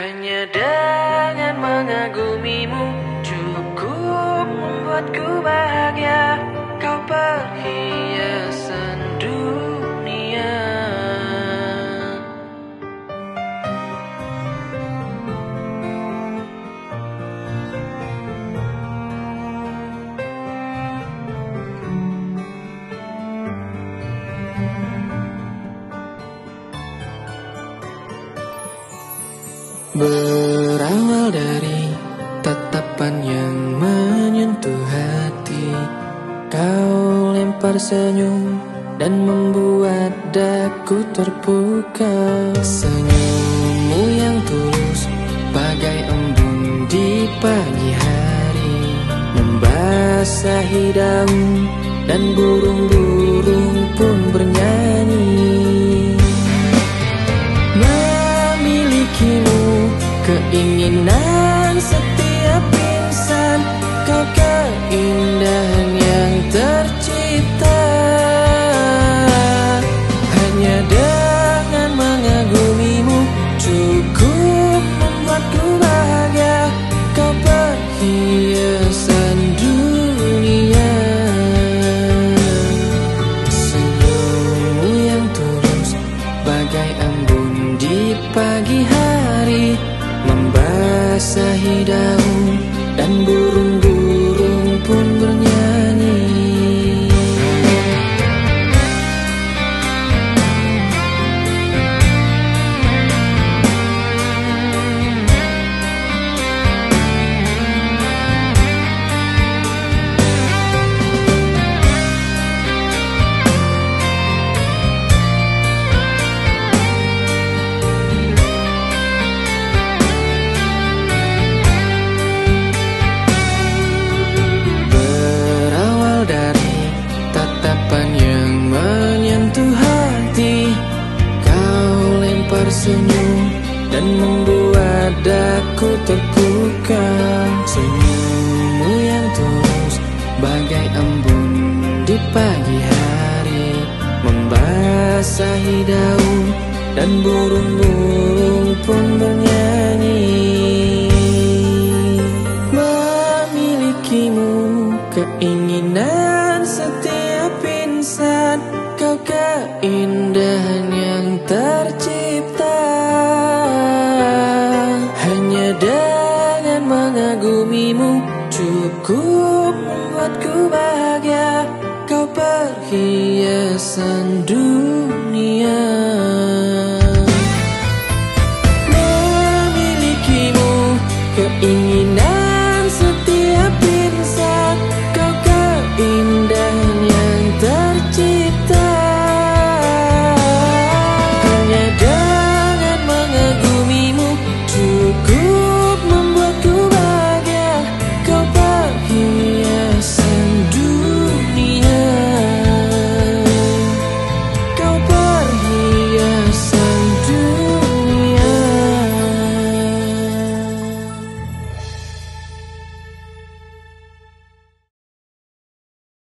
Hanya dengan mengagumimu Cukup membuatku bahagia. Kau perhiasan Berawal dari tatapan yang menyentuh hati Kau lempar senyum dan membuat daku terpukau. Senyummu yang tulus bagai embun di pagi hari Membasahi daun Keinginan setiap insan. Kau keindahan yang tercipta. Hanya dengan mengagumimu Cukup membuatku bahagia. Kau perhiasan dunia. Senyummu yang tulus Bagai embun di pagi hari Membasahi daun daku terpukau Senyummu yang tulus bagai embun di pagi hari Membasahi daun dan burung-burung pun bernyanyi. Memilikimu keinginan setiap insan Kau keindahan yang tercipta Cukup membuatku bahagia. Kau perhiasan dunia